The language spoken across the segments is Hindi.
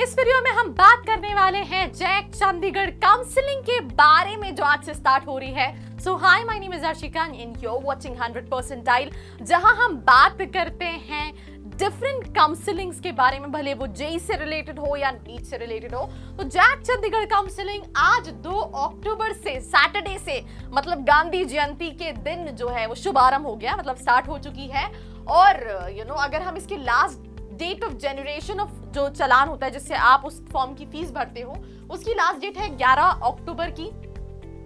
इस वीडियो में हम बात करने वाले हैं जैक चंडीगढ़ काउंसलिंग के बारे में जो आज से स्टार्ट हो रही है। So hi my name is Arshika in your watching 100% dial जहाँ हम बात करते हैं डिफरेंट काउंसलिंग्स के बारे में भले वो जेई से रिलेटेड हो या नीट से रिलेटेड हो। तो जैक चंडीगढ़ काउंसलिंग आज 2 अक्टूबर से सैटरडे से मतलब गांधी जयंती के दिन जो है वो शुभारंभ हो गया मतलब स्टार्ट हो चुकी है। और यू you नो know, अगर हम इसके last date of generation of जो चलान होता है, जिससे आप उस फॉर्म की फ़ीस भरते हो, उसकी लास्ट डेट है 11 अक्टूबर की।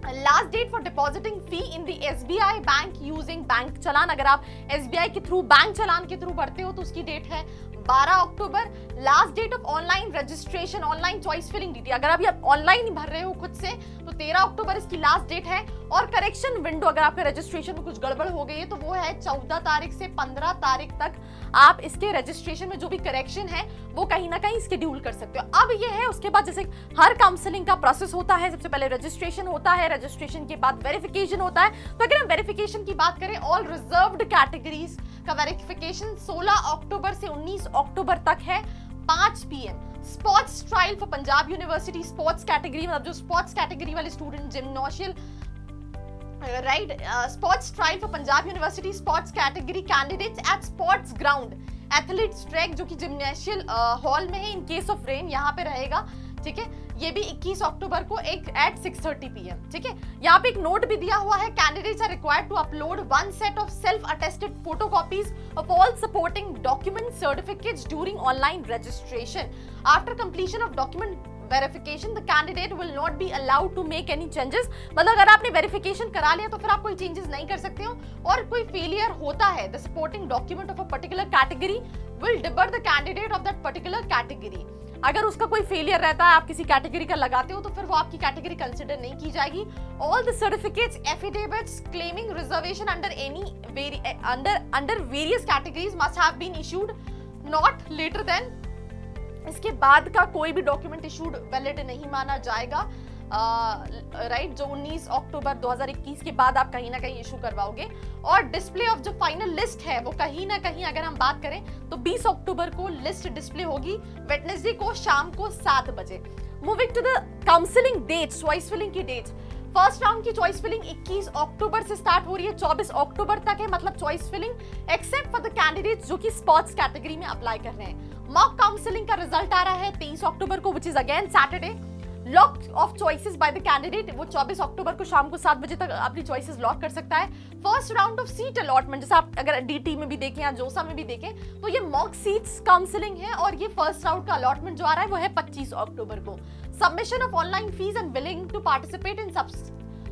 Last date for depositing fee in the S B I bank using bank challan. अगर आप एस बी आई के थ्रू बैंक चलान के थ्रू भरते हो तो उसकी डेट है 12 अक्टूबर last date of online registration online choice filling D अगर अभी आप ऑनलाइन भर रहे हो खुद से तो 13 अक्टूबर इसकी लास्ट डेट है। और करेक्शन विंडो अगर आपके रजिस्ट्रेशन में कुछ गड़बड़ हो गई है तो वो है 14 तारीख से 15 तारीख तक आप इसके रजिस्ट्रेशन में जो भी करेक्शन है, वो कहीं ना कहीं स्केड्यूल कर सकते हो। अब ये है, उसके बाद जैसे हर काउंसलिंग का प्रोसेस होता है, सबसे पहले रजिस्ट्रेशन होता है रजिस्ट्रेशन के बाद वेरिफिकेशन होता है। तो अगर हम वेरिफिकेशन की बात करें ऑल रिज़र्व कैटेगरीज का वेरिफिकेशन 16 अक्टूबर से 19 अक्टूबर तक है 5 PM sports trial for Punjab University sports category मतलब जो स्पोर्ट्स कैटेगरी वाले student gymnasium right sports trial for Punjab University sports category candidates at sports ground athletics track जो कि जिम्नेशियल हॉल में है इन केस ऑफ़ रेन यहाँ पे रहेगा। ठीक है? ये भी 21 अक्टूबर को एक एट 6:30 पीएम ठीक है? यहाँ पे एक नोट भी दिया हुआ है candidates are required to upload one set of self attested photocopies of all supporting document certificates during online registration after completion of document verification the candidate will not be allowed to make any changes मतलब अगर आपने वेरिफिकेशन करा लिया तो फिर आप कोई चेंजेस नहीं कर सकते हो। और कोई फेलियर होता है the supporting document of a particular category will debar the candidate of that particular category अगर उसका कोई फेलियर रहता है, आप किसी कैटेगरी का लगाते हो तो फिर वो आपकी कैटेगरी कंसिडर नहीं की जाएगी। All the certificates affidavits claiming reservation under any under under various categories must have been issued not later than इसके बाद का कोई भी डॉक्यूमेंट इशूड वैलिड नहीं माना जाएगा। राइट जो 19 अक्टूबर 2021 के बाद आप कहीं ना कहीं इशू करवाओगे। और डिस्प्ले ऑफ़ जो फाइनल लिस्ट है, वो कहीं ना कहीं अगर हम बात करें तो 20 अक्टूबर को लिस्ट डिस्प्ले होगी वेटनेसडे को शाम को सात बजे। Moving to the counselling date choice filling की डेट फ़र्स्ट राउंड की चॉइस फिलिंग 21 अक्टूबर से स्टार्ट हो रही है 24 अक्टूबर तक है मतलब choice filling except for the candidates जो कि स्पोर्ट्स कैटेगरी में अप्लाई कर रहे हैं। मॉक काउंसिलिंग का रिज़ल्ट आ रहा है 23 अक्टूबर को which is again Saturday lock of choices by the candidate वो 24 अक्टूबर को शाम को सात बजे तक अपनी चॉइसेस लॉक कर सकता है। First round of seat allotment जैसे आप अगर डीटी में भी देखें या जोसा में भी देखें तो ये मॉक सीट्स काउंसलिंग है और ये फ़र्स्ट राउंड का अलॉटमेंट जो आ रहा है, वो है 25 अक्टूबर को। Submission of online fee and willing to participate in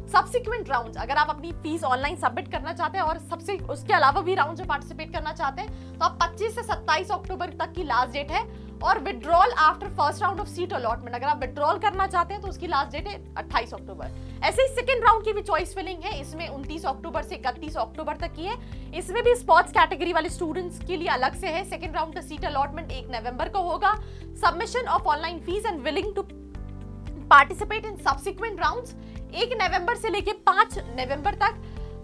subsequent round अगर आप अपनी फ़ीस ऑनलाइन सबमिट करना चाहते हैं और सबसे, उसके अलावा भी राउंड में पार्टिसिपेट करना चाहते हैं तो आप 25 से 27 अक्टूबर तक की लास्ट डेट है। और withdrawal after first round of seat allotment अगर आप विड्रॉल करना चाहते हैं तो उसकी लास्ट डेट है 28 अक्टूबर। ऐसे ही सेकंड राउंड की भी चॉइस फिलिंग है। इसमें 29 अक्टूबर से 31 अक्टूबर तक की है। इसमें भी स्पोर्ट्स कैटेगरी वाले स्टूडेंट्स के लिए अलग से है। सेकंड राउंड का सीट अलॉटमेंट एक नवंबर को होगा। Submission of online fee and willing to participate in subsequent rounds एक नवंबर से लेके पाँच नवंबर तक।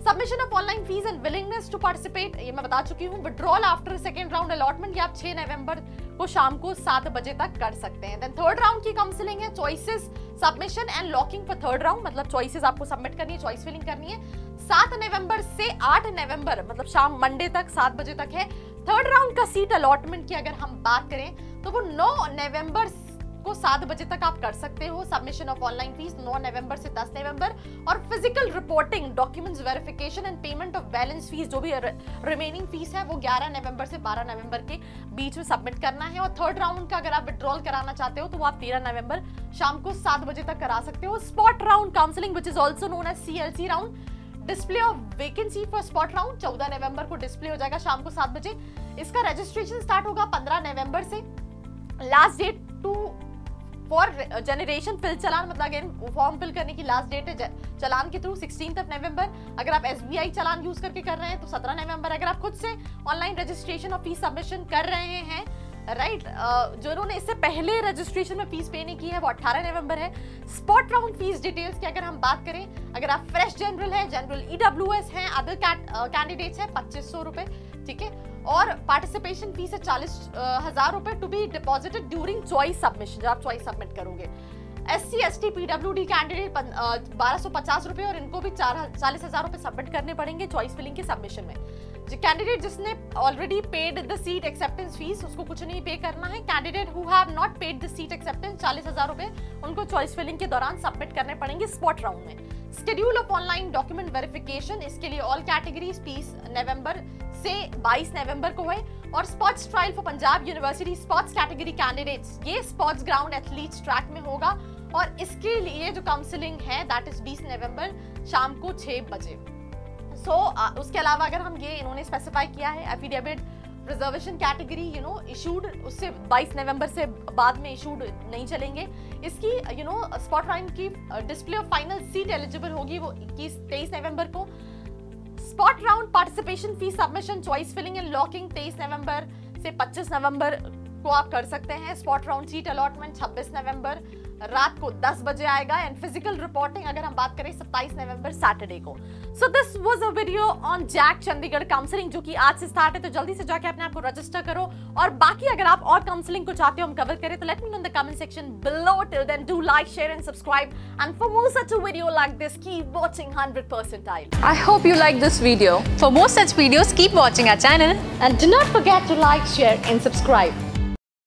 Submission of online fee and willingness to participate ये मैं बता चुकी हूँ withdrawal after second round allotment ये आप 6 नवंबर को शाम को सात बजे तक कर सकते हैं। देन थर्ड राउंड की काउंसलिंग है choices submission and locking for third round मतलब चॉइसेस आपको सबमिट करनी है चॉइस फिलिंग करनी है। सात नवंबर से आठ नवंबर मतलब शाम मंडे तक, सात बजे तक है। थर्ड राउंड का सीट अलॉटमेंट की अगर हम बात करें तो वो नौ नवंबर को सात बजे तक आप कर सकते हो। Submission of online fee 9 November से 10 नवंबर। और physical reporting documents verification and payment of balance fee जो भी रिमेनिंग फ़ीस है, वो 11 नवंबर से 12 नवंबर के बीच में सबमिट करना है। और थर्ड राउंड का अगर आप विड्रॉल कराना चाहते हो तो आप तेरह नवंबर शाम को सात बजे तक करा सकते हो। Spot round counselling which is also known as C round display of vacancy for spot round चौदह नवंबर को डिस्प्ले हो जाएगा शाम को सात बजे। इसका रजिस्ट्रेशन स्टार्ट होगा पंद्रह नवंबर से। Last date to for generation fill challan मतलब अगेन फॉर्म फिल करने की लास्ट डेट है चलान के थ्रू सिक्सटीन ऑफ़ नवंबर अगर आप एस चलान यूज़ करके कर रहे हैं तो सत्रह नवंबर अगर आप खुद से ऑनलाइन रजिस्ट्रेशन और फ़ीस सबमिशन कर रहे हैं राइट right, uh, जो उन्होंने इससे पहले रजिस्ट्रेशन में फ़ीस पे नहीं की है वो 18 नवंबर है। स्पॉट राउंड फ़ीस डिटेल्स की अगर हम बात करें अगर आप फ्रेश जनरल है जनरल ईडब्ल्यूएस हैं अदर कैंडिडेट्स हैं पच्चीस सौ रुपए ठीक है? और पार्टिसिपेशन फ़ीस है चालीस हज़ार रुपए to be deposited during choice submission जब आप चॉइस सबमिट करोगे। S C S T PW D candidate बारह सौ पचास रुपए और इनको भी चार, चालीस हज़ार रुपए सबमिट करने पड़ेंगे चॉइस फिलिंग के सबमिशन में। कैंडिडेट जिसने already paid the seat acceptance fee उसको कुछ नहीं पे करना है। Candidate who have not paid the seat acceptance चालीस हज़ार रुपए, उनको चॉइस फिलिंग के दौरान सबमिट करने पड़ेंगे स्पॉट राउंड में। Schedule of online document verification इसके लिए ऑल कैटेगरीज पीस नवंबर से 22 नवंबर को है और sports trial for Punjab university sports category candidates ये स्पोर्ट्स ग्राउंड एथलीट्स ट्रैक में होगा और इसके लिए जो काउंसलिंग है दैट इज़ 20 नवंबर शाम को 6 बजे। सो so, उसके अलावा अगर हम ये इन्होंने स्पेसिफाई किया है affidavit reservation category you know issued उससे 22 नवंबर से बाद में इशूड नहीं चलेंगे। इसकी यू नो स्पॉट राइन की display of final seat eligible होगी वो इक्कीस तेईस नवंबर को। Spot round participation fee submission choice filling and locking तेईस नवंबर से 25 नवंबर को आप कर सकते हैं। Spot round seat allotment 26 November. रात को 10 बजे आएगा एंड फ़िज़िकल रिपोर्टिंग अगर हम बात करें 27 नवंबर सैटरडे को। So this was a video on JAC Chandigarh counselling जो कि आज से स्टार्ट है तो जल्दी से जाके अपने आप को रजिस्टर करो। और बाकी अगर आप और काउंसलिंग को चाहते हो हम कवर करें तो let me know in the comment section below till then do like share and subscribe and for more such a video like this keep watching 100% टाइल I hope you like this video. For more such videos, keep watching our channel. and do not forget to like share and subscribe.